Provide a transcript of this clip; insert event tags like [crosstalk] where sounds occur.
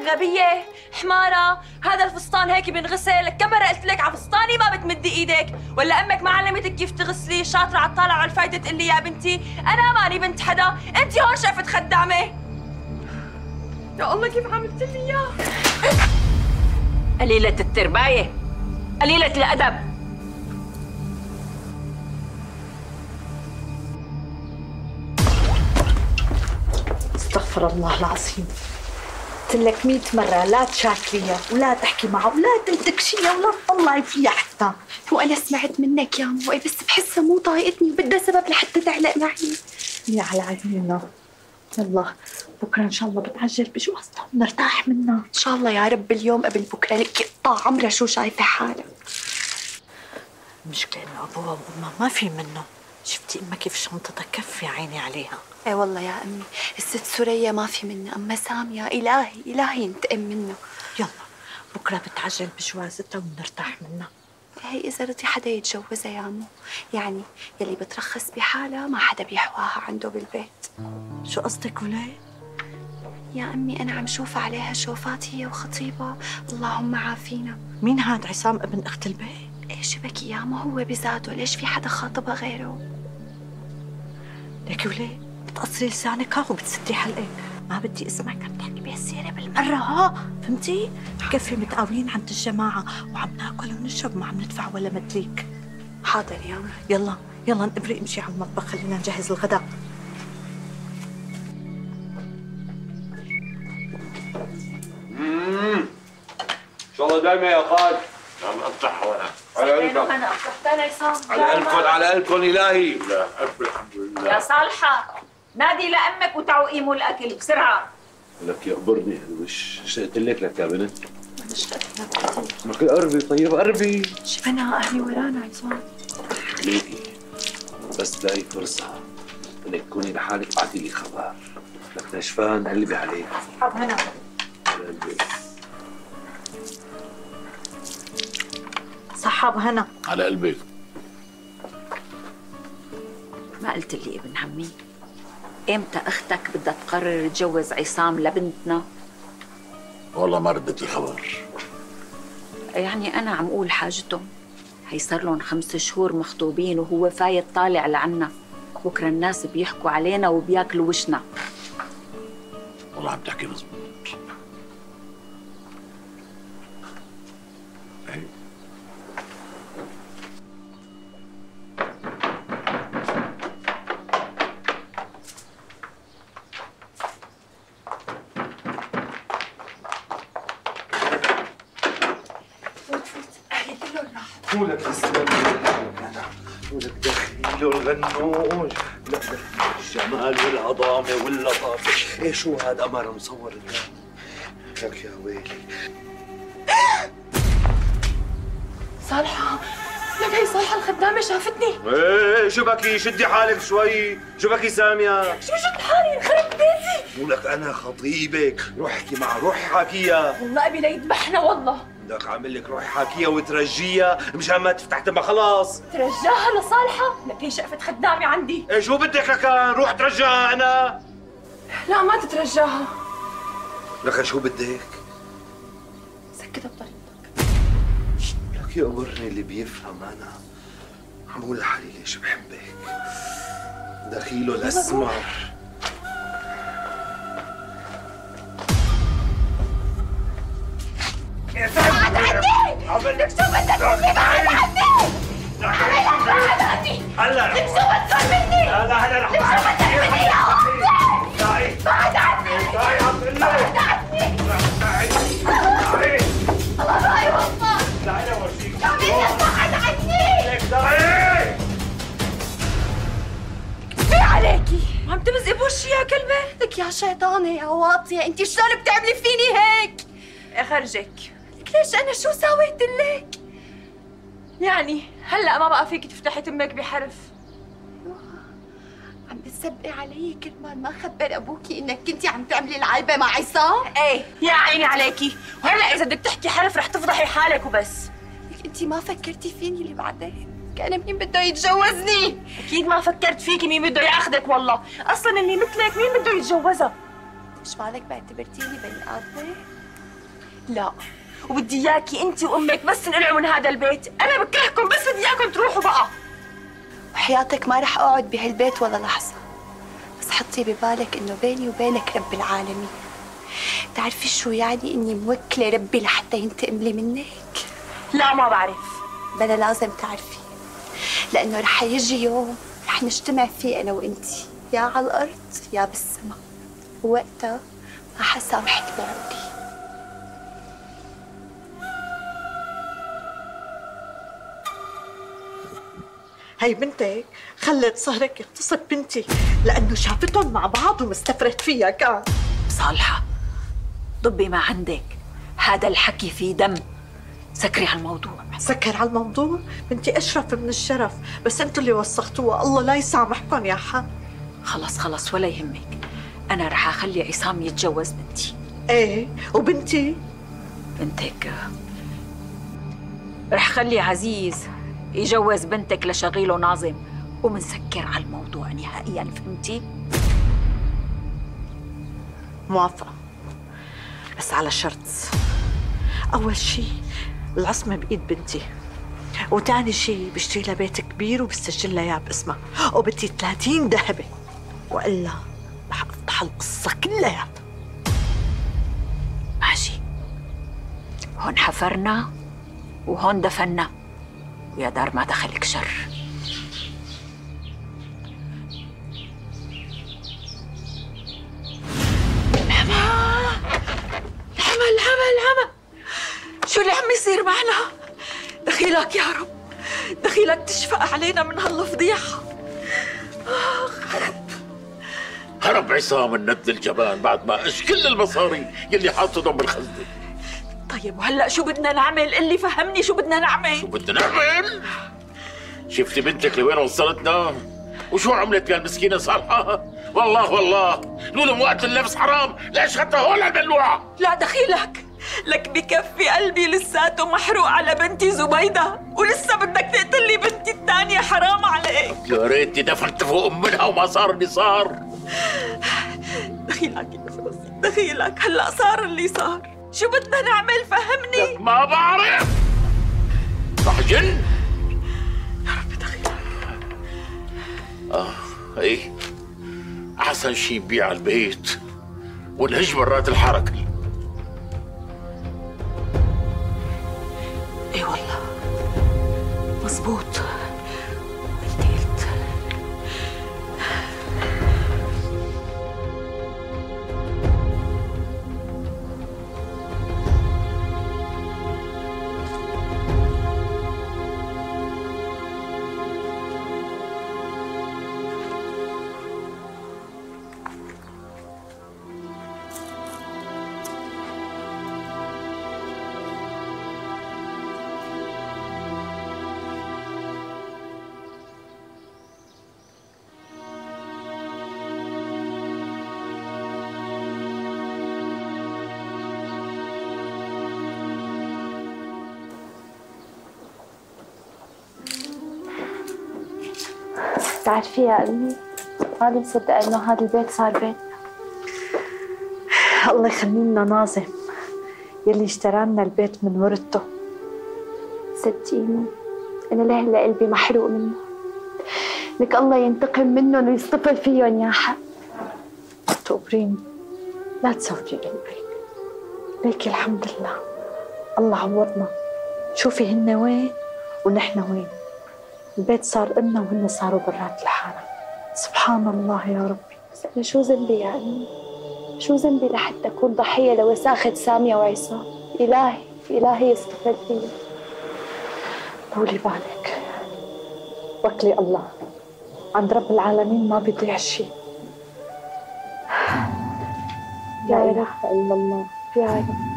غبية حمارة هذا الفستان هيك بنغسل كم مرة قلت لك على فستاني ما بتمدي إيدك. ولا أمك ما علمتك كيف تغسلي شاطرة على الطالع وعلى الفايدة تقول لي يا بنتي. أنا ماني بنت حدا انت هون شقفة خدامة. يا الله كيف عملت لي اياه قليلة الترباية قليلة الأدب. استغفر الله العظيم. قلت لك 100 مرة لا تشاكليها ولا تحكي معها ولا تنتكشيها ولا تطلعي فيها حتى. وأنا سمعت منك يا مو بس بحسها مو طايقتني وبدها سبب لحتى تعلق معي. يا على عينينا يلا بكرة إن شاء الله بتعجل بجوازنا ونرتاح منها. إن شاء الله يا رب اليوم قبل بكرة لك قطع عمرها شو شايفة حالها المشكلة انه أبوها وأمها ما في منه. شفتي أمها كيف شنطتها كف يا عيني عليها. اي والله يا أمي الست سوريا ما في منها أما سامية إلهي إلهي ينتقم منه. يلا بكرة بتعجل بجوازتها ونرتاح منها. هي إذا رضي حدا يتجوزها يامو. يعني يلي بترخص بحالها ما حدا بيحواها عنده بالبيت. شو قصدك ولاي؟ يا أمي أنا عم شوف عليها شوفات هي وخطيبها اللهم عافينا. مين هاد عصام ابن أخت البي؟ إيش بك يامو هو بذاته. ليش في حدا خاطبها غيره؟ ليكي وليه؟ بتقصري لسانك ها وبتسدي حلقك. ما بدي اسمعك عم تحكي بهالسيرة بالمرة ها فهمتي؟ بكفي متقاويين عند الجماعة وعم ناكل ونشرب ما عم ندفع ولا مدريك. حاضر يا يلا يلا نبرق امشي على المطبخ خلينا نجهز الغداء. ان شاء الله دايما يا خالد؟ عم أفتح على قلبك. أنا عصام على قلبكم على قلبكم إلهي. لا الحمد لله. يا صالحة. نادي لأمك وتعوقيموا الأكل بسرعة. لك يقبرني الوش اشتقت لك لك يا بنت. [laughs] لك قربي طيب قربي. شفنا أهلي ورانا عصام ليكي. بس تلاقي فرصة إنك تكوني لحالك بعتي لي خبر. لك نشفان قلبي عليك. حب هنا. قلبي. صحاب هنا. على قلبك. ما قلت لي ابن عمي. إمتى أختك بدها تقرر تجوز عصام لبنتنا؟ والله ما ردت لي خبر يعني أنا عم أقول حاجتهم. هي صار لهم خمس شهور مخطوبين وهو فايت طالع لعنا. بكرة الناس بيحكوا علينا وبياكلوا وشنا. والله عم تحكي مزبوط. ولك دخيل الغنوج لا الجمال والعظامة واللطافة إيه شو هذا قمر مصور لنا لك يا ويلي صالحة لك هي صالحة الخدامة شافتني إيه شو بكي شدي حالك شوي شو بكي سامية؟ شو شد حالي؟ خرب بيتي. ولك أنا خطيبك روح احكي معها روح حاكيها والله ابي ليذبحنا والله. بدك اعمل لك روح حاكيها وترجيها مشان ما تفتح تمها خلاص. ترجاها لصالحة؟ لك هي شقفة خدامة عندي. إيه شو بدك لكان؟ روح ترجعها أنا. لا ما تترجاها. لك شو بدك؟ سكتها بطريقتك لك يقبرني اللي بيفهم أنا. عم بقول لحالي ليش بحبك. دخيله الأسمر. لك شو بدك مني بعد عني بعد عني هلا لك شو بدك مني لا لا هلا رح لك شو بدك مني يا تعي بعد عني عم تقول بعد عني تعي الله راي والله تعي لورجيك عم بعد عني لك تعي في عليكي عم تمزقي بوشي يا كلبة. لك يا شيطانة يا واطية. انت شلون بتعملي فيني هيك؟ أخرجك. لك ليش أنا شو سويت لك؟ يعني هلأ ما بقى فيك تفتحي تمك بحرف. عم بتسبقي علي كرمال ما خبر أبوكي إنك كنتي عم تعملي العيبة مع عصام؟ إيه يا عيني عليكي. وهلأ إذا بدك تحكي حرف رح تفضحي حالك وبس. لك انت ما فكرتي فيني اللي بعدين؟ كان مين بده يتجوزني؟ أكيد ما فكرت فيكي مين بده ياخذك والله. أصلا اللي مثلك مين بده يتجوزها؟ مش مالك بعتبرتيني بني آدمة؟ لا. وبدي إياكي أنت وأمك بس تنقلعوا من هذا البيت. أنا بكرهكم بس بدي إياكم تروحوا بقى. وحياتك ما رح أقعد بهالبيت ولا لحظة. بس حطي ببالك إنه بيني وبينك رب العالمين. تعرفي شو يعني إني موكلة ربي لحتى ينتقم لي منك؟ لا ما بعرف. بلا لازم تعرفي. لأنه رح يجي يوم رح نجتمع فيه أنا وانتي يا على الأرض يا بالسما ووقتها ما حسامحك بعمري. هي بنتك خلت صهرك يغتصب بنتي لأنه شافتهم مع بعض ومستفرد فيها كان. صالحة ضبي ما عندك. هذا الحكي فيه دم. سكري على الموضوع سكر على الموضوع بنتي أشرف من الشرف بس أنتوا اللي وسختوها. الله لا يسامحكم يا حق خلص خلص ولا يهمك. أنا رح أخلي عصام يتجوز بنتي. إيه وبنتي؟ بنتك رح خلي عزيز. يجوز بنتك لشغيله ناظم ومنسكر على الموضوع نهائيا فهمتي؟ موافقة. بس على شرط. أول شيء العصمة بإيد بنتي. وتاني شيء بشتري لها بيت كبير وبسجل لها إياه باسمها وبدي 30 ذهبة. وإلا رح أفتح القصة كلها. ماشي. هون حفرنا وهون دفنا. ويا دار ما دخلك شر. العمى العمى العمى شو اللي عم يصير معنا؟ دخيلك يا رب. دخيلك تشفق علينا من هالفضيحة. هرب عصام الند الجبان بعد ما اش كل المصاري يلي حاطتهم بالخزنة. طيب وهلأ شو بدنا نعمل؟ اللي فهمني شو بدنا نعمل. شو بدنا نعمل؟ شفتي بنتك لوين وصلتنا؟ وشو عملت يا المسكينة صالحة؟ والله والله. لولا وقت اللبس حرام. ليش خدتها هون على الملوعه؟ لا دخيلك. لك بكفي قلبي لساته محروق على بنتي زبيدة. ولسه بدك تقتلي بنتي الثانية حرام عليك. يا ريتني دفنت فوق منها وما صار اللي صار. دخيلك يا فلسطين دخيلك. هلأ صار اللي صار. شو بدنا نعمل فهمني. ما بعرف. رح جن. يا رب دخيلك آه إيه أحسن شي نبيع البيت ونهج مرات الحركة. إي والله. مزبوط بتعرفي يا أمي ماني مصدقة إنه هذا البيت صار بيت. الله يخلي لنا ناظم. يلي اشترى لنا البيت من ورثته. صدقيني أنا لهلا قلبي محروق منه. لك الله ينتقم منهم ويصطفل فيهم يا حق. تقبرين لا تصوري قلبك ليكي الحمد لله. الله عوضنا شوفي هن وين ونحن وين. البيت صار إلنا وهن صاروا برات الحارة. سبحان الله يا ربي. بس أنا شو ذنبي يا أمي؟ شو ذنبي لحتى أكون ضحية لوساخة سامية وعصام؟ إلهي إلهي يصطفل فيي طولي بالك. وكلي الله. عند رب العالمين ما بيضيع شيء يا إله إلا الله. يا رب.